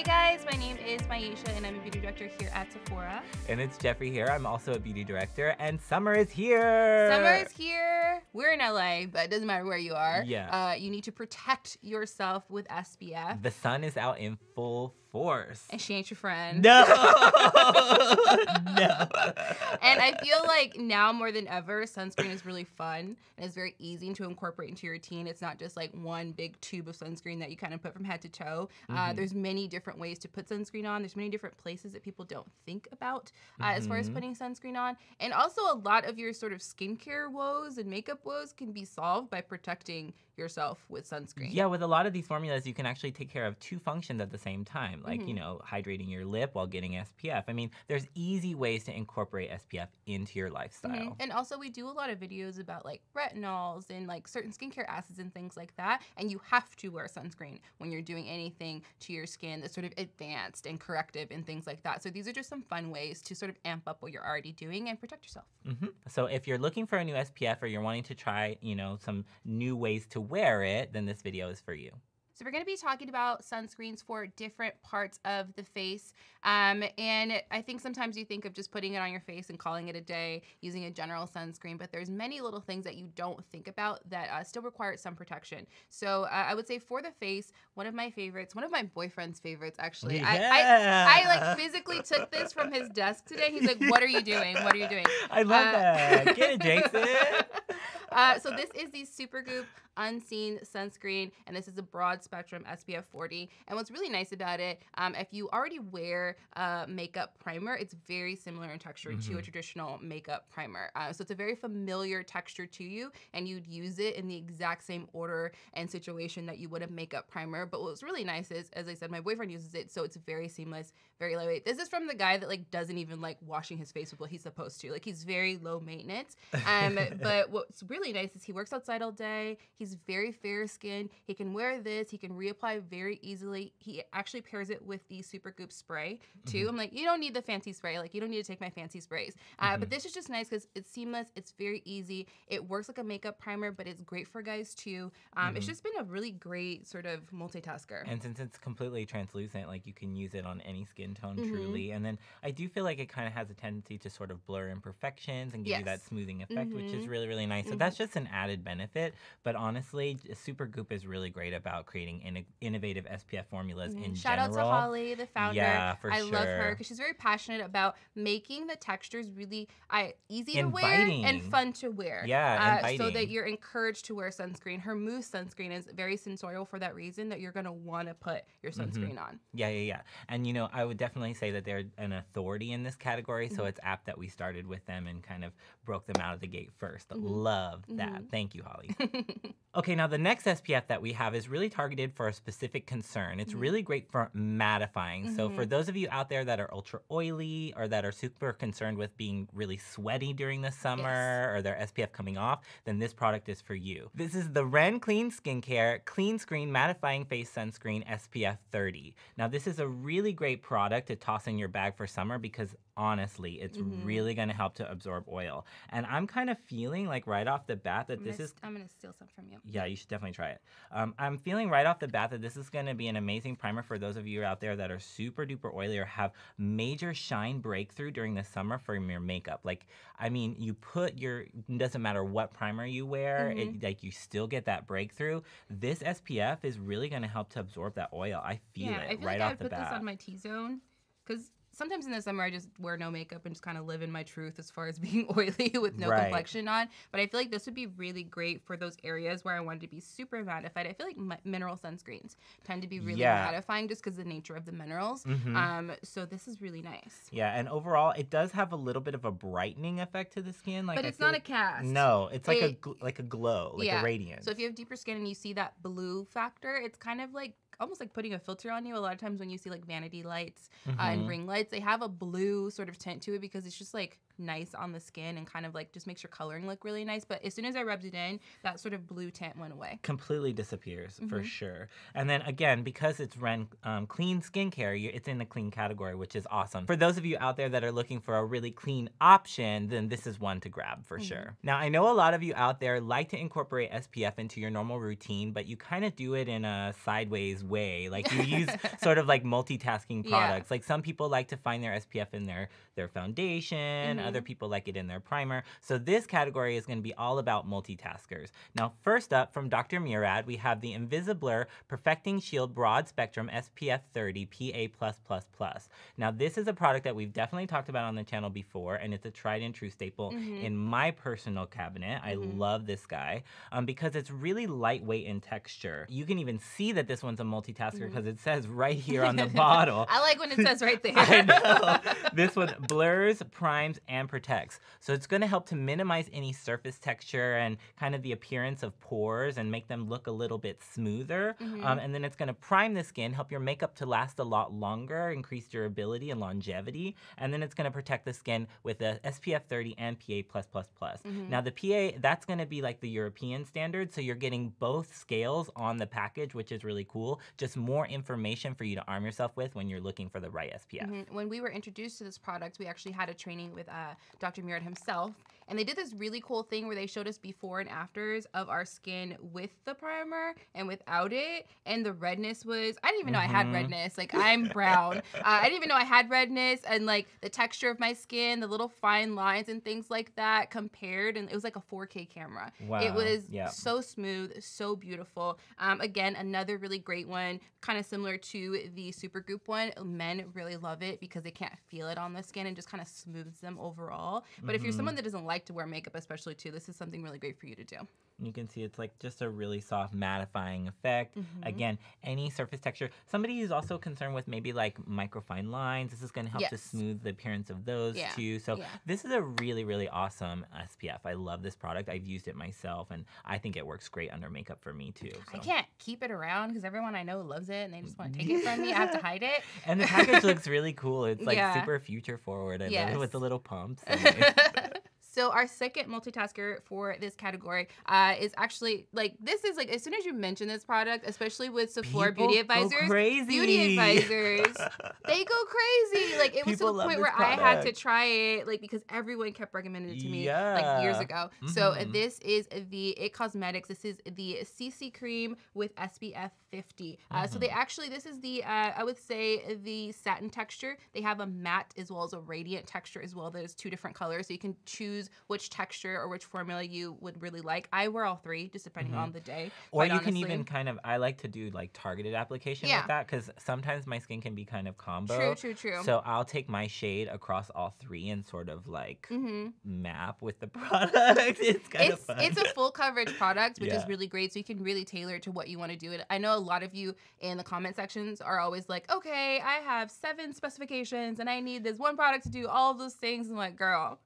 Hey guys, my name is Myiesha and I'm a beauty director here at Sephora. And it's Jeffrey here. I'm also a beauty director, and summer is here. Summer is here. We're in LA, but it doesn't matter where you are. Yeah. Uh, you need to protect yourself with SPF. The sun is out in full force. And she ain't your friend. No. no. And I feel like now more than ever, sunscreen is really fun and it's very easy to incorporate into your routine. It's not just like one big tube of sunscreen that you kind of put from head to toe. Uh, there's many different ways to put sunscreen on. There's many different places that people don't think about uh, as far as Mhm. putting sunscreen on. And also, a lot of your sort of skincare woes and makeup woes can be solved by protecting yourself with sunscreen. Yeah, with a lot of these formulas, you can actually take care of two functions at the same time, like, you Mhm. know, hydrating your lip while getting SPF. I mean, there's easy ways to incorporate SPF into your lifestyle. Mhm. And also, we do a lot of videos about like retinols and like certain skincare acids and things like that. And you have to wear sunscreen when you're doing anything to your skin that's sort of advanced and corrective and things like that. So, these are just some fun ways to sort of amp up what you're already doing and protect yourself. hmm So if you're looking for a new SPF or you're wanting to try, you know, some new ways to wear it, then this video is for you. So we're going to be talking about sunscreens for different parts of the face. Um, and I think sometimes you think of just putting it on your face and calling it a day using a general sunscreen, but there's many little things that you don't think about that uh, still require some protection. So uh, I would say for the face, one of my favorites, one of my boyfriend's favorites actually. I, I, I like physically took this from his desk today. He's like, "What are you doing? What are you doing?" I love Uh, that. Get it, Jason. uh, so this is the Supergoop Unseen Sunscreen, and this is a broad spectrum SPF 40. And what's really nice about it, um, if you already wear a makeup primer, it's very similar in texture to a Mhm. traditional makeup primer. Uh, so it's a very familiar texture to you, and you'd use it in the exact same order and situation that you would a makeup primer. But what's really nice is, as I said, my boyfriend uses it, so it's very seamless, very lightweight. This is from the guy that like doesn't even like washing his face with what he's supposed to. Like he's very low maintenance. Um, but what's really nice is he works outside all day. He's very fair skinned. He can wear this. He can reapply very easily. He actually pairs it with the Supergoop spray too. I'm like, you don't need the fancy spray. Like you don't need to take my fancy sprays. Uh, But this is just nice because it's seamless. It's very easy. It works like a makeup primer, but it's great for guys too. Um, It's Mhm. just been a really great sort of multitasker. And since it's completely translucent, like you can use it on any skin tone Mhm. truly. And then I do feel like it kind of has a tendency to sort of blur imperfections and give you that smoothing effect, which is Mhm. really, really nice. So Mhm. that's just an added benefit. But honestly, J- Supergoop is really great about creating in- innovative SPF formulas Mhm. in Shout general. out to Holly, the founder. Yeah, for I love her because she's very passionate about making the textures really I, easy to wear and fun to wear. Yeah, Uh, so that you're encouraged to wear sunscreen. Her mousse sunscreen is very sensorial for that reason that you're gonna want to put your Mhm. sunscreen on. Yeah, yeah, yeah. And you know, I would definitely say that they're an authority in this category. So Mhm. it's apt that we started with them and kind of broke them out of the gate 1st Mhm. Love that. Mhm. Thank you, Holly. Okay, now the next SPF that we have is really targeted for a specific concern. It's Mhm. really great for mattifying. So for Mhm. those of you out there that are ultra oily or that are super concerned with being really sweaty during the summer or their SPF coming off, then this product is for you. This is the Ren Clean Skincare Clean Screen Mattifying Face Sunscreen SPF 30. Now this is a really great product to toss in your bag for summer because honestly, it's Mhm. really going to help to absorb oil. And I'm kind of feeling like right off the bat that I'm this gonna, is i'm gonna steal some from you. yeah, you should definitely try it. Um, I'm feeling right off the bat that this is going to be an amazing primer for those of you out there that are super duper oily or have major shine breakthrough during the summer from your makeup. Like, I mean, you put your, doesn't matter what primer you wear, it, like, you still get that breakthrough. This SPF is really going to help to absorb that oil. I feel yeah, it I feel right like I off would the put bat. this on my T zone because sometimes in the summer I just wear no makeup and just kind of live in my truth as far as being oily with no Right. complexion on. But I feel like this would be really great for those areas where I wanted to be super mattified. I feel like mi- mineral sunscreens tend to be really Yeah. mattifying just because the nature of the minerals. Mhm. Um, so this is really nice. yeah, and overall, it does have a little bit of a brightening effect to the skin. Like, but I it's not like- a cast. No, it's like a gl- like a glow, like Yeah. a radiance. So if you have deeper skin and you see that blue factor, it's kind of like almost like putting a filter on you. A lot of times when you see like vanity lights uh, and Mhm. ring lights, they have a blue sort of tint to it because it's just like nice on the skin and kind of like just makes your coloring look really nice. But as soon as I rubbed it in, that sort of blue tint went away. completely disappears for Mhm. sure. And then again, because it's Ren um, clean skincare, it's in the clean category, which is awesome. For those of you out there that are looking for a really clean option, then this is one to grab for Mhm. sure. Now, I know a lot of you out there like to incorporate SPF into your normal routine, but you kind of do it in a sideways way. Like you use sort of like multitasking Yeah. products. Like some people like to find their SPF in their their foundation, Mhm. Other people like it in their primer. So this category is going to be all about multitaskers. Now, first up from Dr. Murad, we have the Invisiblur Perfecting Shield Broad Spectrum SPF 30 PA+++. Now, this is a product that we've definitely talked about on the channel before, and it's a tried and true staple Mhm. in my personal cabinet. I Mhm. love this guy um, because it's really lightweight in texture. You can even see that this one's a multitasker because it says right here on the bottle. I like when it says right there. I know. This one blurs, primes, and protects. So it's going to help to minimize any surface texture and kind of the appearance of pores and make them look a little bit smoother. Mhm. Um, and then it's going to prime the skin, help your makeup to last a lot longer, increase durability and longevity. And then it's going to protect the skin with a SPF 30 and PA+++. Mhm. Now the PA, that's going to be like the European standard. So you're getting both scales on the package, which is really cool. Just more information for you to arm yourself with when you're looking for the right SPF. Mhm. When we were introduced to this product, we actually had a training with uh, Dr. Murad himself, and they did this really cool thing where they showed us before and afters of our skin with the primer and without it, and the redness was I didn't even know I had Mhm. redness. Like I'm brown, uh, I didn't even know I had redness, and like the texture of my skin, the little fine lines and things like that compared, and it was like a 4K camera. Wow. It was so smooth, so beautiful. Um, again, another really great one, kind of similar to the Supergoop one. Men really love it because they can't feel it on the skin and just kind of smooths them overall. But if you're Mhm. someone that doesn't like to wear makeup, especially too, this is something really great for you to do. And you can see it's like just a really soft mattifying effect. Mhm. Again, any surface texture. Somebody who's also concerned with maybe like microfine lines, this is going to help to smooth the appearance of those Yeah, too. So yeah. this is a really, really awesome SPF. I love this product. I've used it myself, and I think it works great under makeup for me too. I can't keep it around because everyone I know loves it and they just want to take it from me. I have to hide it. And the package looks really cool. It's like Yeah. super future forward. I love it with Yes. the little pumps. so our second multitasker for this category uh, is actually like this is like as soon as you mention this product, especially with Sephora People beauty go advisors, crazy. beauty advisors, they go crazy. Like it was to the point where I had to try it, like because everyone kept recommending it to me like years Yeah. ago. So uh, Mhm. this is the It Cosmetics. This is the CC cream with SPF 50. Uh, so they Mhm. actually this is the uh, I would say the satin texture. They have a matte as well as a radiant texture as well. There's two different colors, so you can choose which texture or which formula you would really like. I wear all three, just depending Mhm. on the day. Or you can even kind of, I like to do like targeted application Yeah. with that because sometimes my skin can be kind of combo. True, true, true. So I'll take my shade across all three and sort of like hmm map with the product. It's kind of fun. it's a full coverage product, which is really great. So you can really tailor it to what you want to do. And I know a lot of you in the comment sections are always like, "Okay, I have seven specifications, and I need this one product to do all those things." I'm like, "Girl."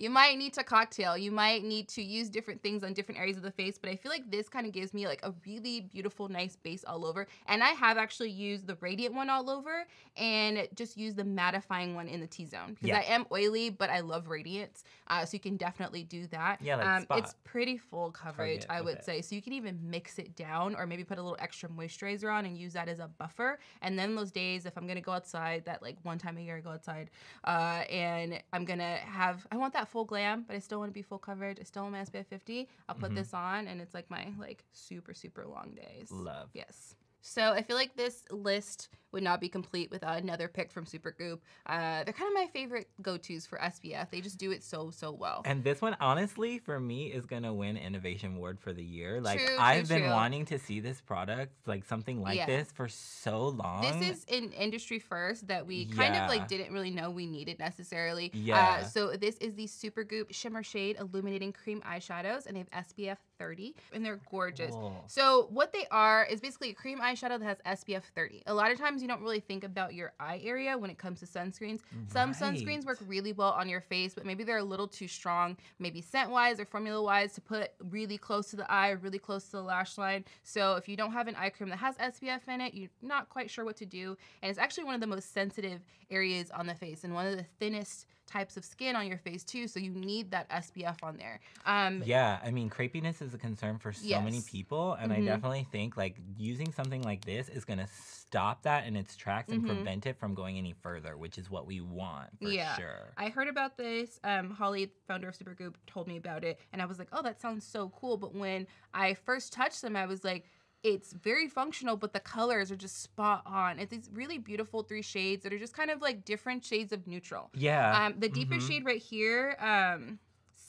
You might need to cocktail. You might need to use different things on different areas of the face, but I feel like this kind of gives me like a really beautiful, nice base all over. And I have actually used the radiant one all over and just use the mattifying one in the T zone because Yeah. I am oily, but I love radiance. Uh, so you can definitely do that. Yeah, like um, spot. it's pretty full coverage, Target I would say. So you can even mix it down or maybe put a little extra moisturizer on and use that as a buffer. And then those days, if I'm gonna go outside, that like one time a year I go outside, uh, and I'm gonna have, I want that full glam, but I still want to be full coverage. I still want my SPF 50. I'll put Mhm. this on, and it's like my like super super long days. Love. Yes. So I feel like this list would not be complete without another pick from Supergoop. Uh, they're kind of my favorite go-tos for SPF. They just do it so so well. And this one, honestly, for me, is gonna win Innovation Award for the year. Like True, true, I've been true. wanting to see this product, like something like Yeah. this, for so long. This is an industry first that we kind of like didn't really know we needed necessarily. Yeah. Uh, so this is the Supergoop Shimmershade Illuminating Cream Eyeshadows, and they have SPF 30, and they're gorgeous. So what they are is basically a cream eyeshadow that has SPF 30. A lot of times you don't really think about your eye area when it comes to sunscreens. Some sunscreens work really well on your face, but maybe they're a little too strong, maybe scent wise or formula wise, to put really close to the eye really close to the lash line. So if you don't have an eye cream that has SPF in it, you're not quite sure what to do. And it's actually one of the most sensitive areas on the face and one of the thinnest types of skin on your face too, so you need that SPF on there. Um, Yeah, I mean, crepiness is a concern for so many people, and Mhm. I definitely think like using something like this is gonna stop that in its tracks and Mhm. prevent it from going any further, which is what we want for Yeah. sure. I heard about this. Um, Holly, founder of Supergoop, told me about it, and I was like, "Oh, that sounds so cool." But when I first touched them, I was like, "It's very functional, but the colors are just spot on. It's these really beautiful three shades that are just kind of like different shades of neutral. Yeah. Um, the deepest mhm. shade right here, um,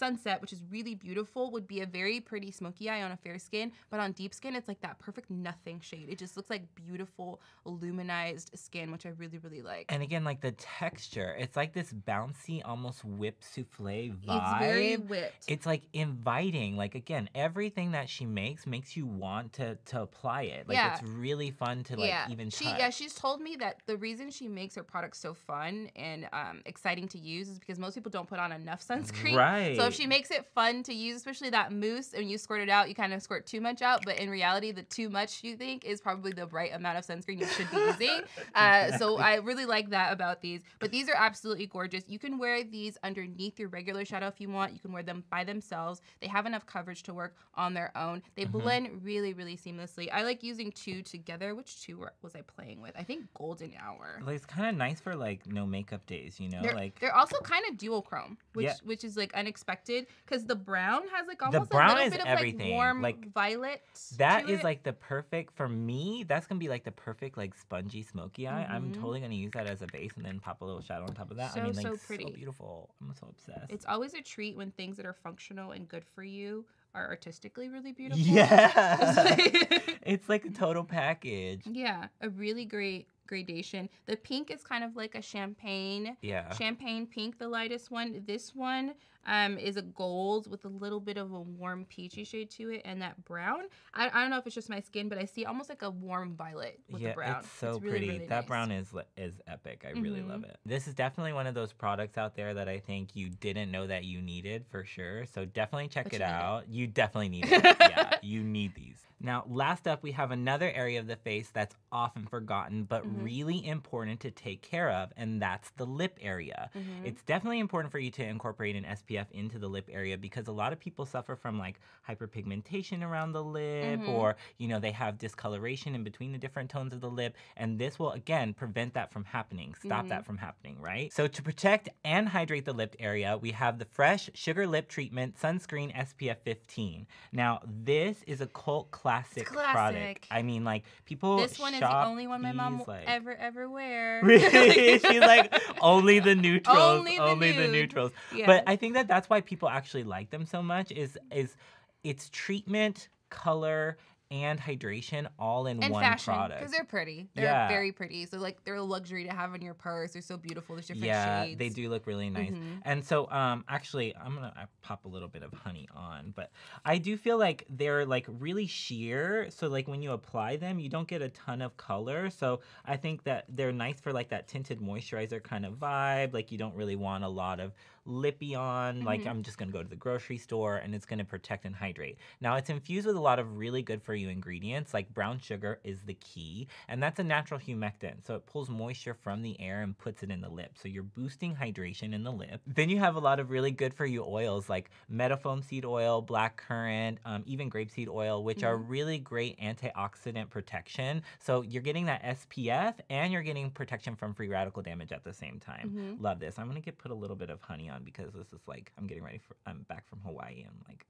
sunset, which is really beautiful, would be a very pretty smoky eye on a fair skin, but on deep skin, it's like that perfect nothing shade. It just looks like beautiful luminized skin, which I really, really like. And again, like the texture, it's like this bouncy, almost whipped souffle vibe. it's very whipped. it's like inviting like again everything that she makes makes you want to to apply it like Yeah. it's really fun to like yeah, even she touch yeah she's told me that the reason she makes her products so fun and um, exciting to use is because most people don't put on enough sunscreen. right So if she makes it fun to use, especially that mousse, and you squirt it out, you kind of squirt too much out. But in reality, the too much you think is probably the right amount of sunscreen you should be using. Uh, so I really like that about these. But these are absolutely gorgeous. You can wear these underneath your regular shadow if you want. You can wear them by themselves. They have enough coverage to work on their own. They Mhm. blend really, really seamlessly. I like using two together. Which two were, was I playing with? I think Golden Hour. like it's kind of nice for like no makeup days you know They're, like they're also kind of dual chrome, which Yeah. which is like unexpected because the brown has like The almost brown a little is bit of everything, like warm like, violet. that is it. like the perfect for me that's gonna be like the perfect like spongy smoky eye i'm Mhm. totally gonna use that as a base and then pop a little shadow on top of that i So, mean like so pretty, so, beautiful i'm so obsessed it's always a treat when things that are functional and good for you are artistically really beautiful. yeah it's like a total package yeah, a really great gradation. The pink is kind of like a champagne yeah champagne pink, the lightest one. This one um, is a gold with a little bit of a warm peachy shade to it, and that brown. I, I don't know if it's just my skin, but I see almost like a warm violet with yeah, the brown. it's so really, pretty. really that nice. brown is is epic. I really Mhm. love it. This is definitely one of those products out there that I think you didn't know that you needed for sure. So definitely check But it you it. out. You definitely need it. yeah, you need these. Now, last up, we have another area of the face that's often forgotten but Mhm. really important to take care of, and that's the lip area. Mhm. It's definitely important for you to incorporate an SPF into the lip area because a lot of people suffer from like hyperpigmentation around the lip Mhm. or, you know, they have discoloration in between the different tones of the lip. And this will, again, prevent that from happening, stop Mhm. that from happening, right? So, to protect and hydrate the lip area, we have the Fresh Sugar Lip Treatment Sunscreen SPF 15. Now, this is a cult classic, classic. product. I mean, like, people. this one is the only one my mom will like- ever ever wear. Really? She's like only the neutrals, Only only the the, neutrals. Yeah. But I think that that's why people actually like them so much is is it's treatment, color, and hydration all in and one fashion product. because they're pretty. They're Yeah. very pretty. So like they're a luxury to have in your purse. They're so beautiful. There's different yeah, shades. they do look really nice. Mhm. And so, um, actually, I'm gonna I pop a little bit of honey on, but I do feel like they're like really sheer. So, like when you apply them, you don't get a ton of color. So, I think that they're nice for like that tinted moisturizer kind of vibe. Like you don't really want a lot of lippy on. Like Mhm. I'm just gonna go to the grocery store and it's gonna protect and hydrate. Now, it's infused with a lot of really good for you ingredients. Like brown sugar is the key, and that's a natural humectant. So it pulls moisture from the air and puts it in the lip. So you're boosting hydration in the lip. Then you have a lot of really good for you oils like meadowfoam seed oil, black currant, um, even grapeseed oil, which are really great antioxidant protection. So you're getting that SPF and you're getting protection from free radical damage at the same time. Mhm. Love this. I'm gonna get put a little bit of honey on because this is like I'm getting ready for. I'm back from Hawaii. I'm like,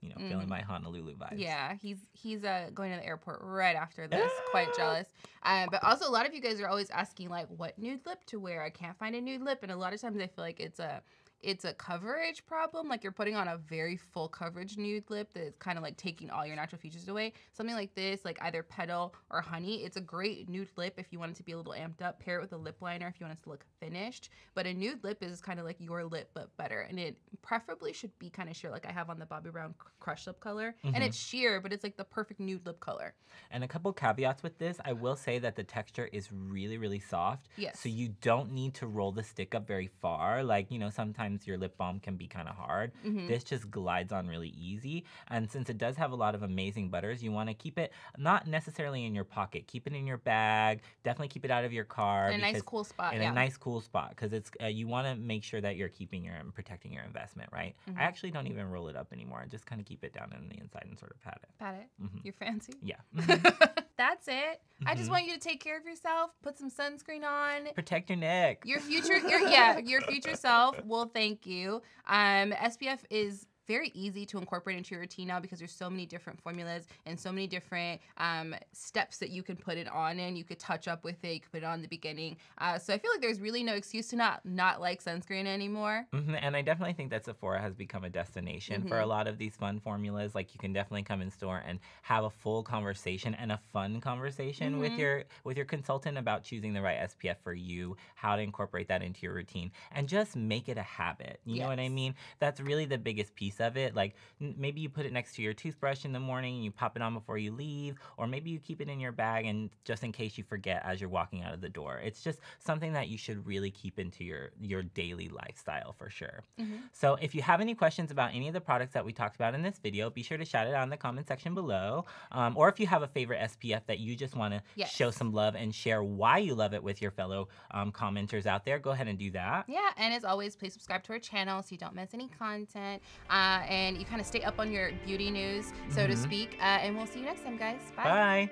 you know, feeling Mm. my Honolulu vibes. Yeah, he's he's uh going to the airport right after this. Quite jealous. Um, but also a lot of you guys are always asking like what nude lip to wear. I can't find a nude lip, and a lot of times I feel like it's a it's a coverage problem. Like you're putting on a very full coverage nude lip that is kind of like taking all your natural features away. Something like this, like either petal or honey, it's a great nude lip if you want it to be a little amped up. Pair it with a lip liner if you want it to look finished. But a nude lip is kind of like your lip but better, and it preferably should be kind of sheer, like I have on the Bobbi Brown Crush Lip color, Mhm. and it's sheer, but it's like the perfect nude lip color. And a couple caveats with this, I will say that the texture is really, really soft. Yes. So you don't need to roll the stick up very far. Like, you know, sometimes sometimes your lip balm can be kind of hard. Mhm. This just glides on really easy. And since it does have a lot of amazing butters, you want to keep it not necessarily in your pocket. Keep it in your bag. Definitely keep it out of your car. In a nice cool spot. in yeah. a nice cool spot because it's uh, you want to make sure that you're keeping your and protecting your investment right Mhm. i actually don't even roll it up anymore i just kind of keep it down on the inside and sort of pat it Pat it. Mhm. You're fancy. yeah Mhm. That's it. I just Mhm. want you to take care of yourself. Put some sunscreen on. protect your neck Your future, your, yeah, your future self will thank you. Um, SPF is very easy to incorporate into your routine now because there's so many different formulas and so many different um, steps that you can put it on in. You could touch up with it. You could put it on the beginning. Uh, so I feel like there's really no excuse to not not like sunscreen anymore. Mhm, And I definitely think that Sephora has become a destination for a Mhm. lot of these fun formulas. Like you can definitely come in store and have a full conversation and a fun conversation with Mhm. your with your consultant about choosing the right SPF for you, how to incorporate that into your routine, and just make it a habit. You know what I mean? That's really the biggest piece of it. Like maybe you put it next to your toothbrush in the morning, and you pop it on before you leave, or maybe you keep it in your bag and just in case you forget as you're walking out of the door. It's just something that you should really keep into your your daily lifestyle for sure. Mhm. So if you have any questions about any of the products that we talked about in this video, be sure to shout it out in the comment section below. Um, or if you have a favorite SPF that you just want to Yes. show some love and share why you love it with your fellow um, commenters out there, go ahead and do that. Yeah, and as always, please subscribe to our channel so you don't miss any content uh, and you kind of stay up on your beauty news, so to Mhm. speak. Uh, and we'll see you next time, guys. Bye. Bye.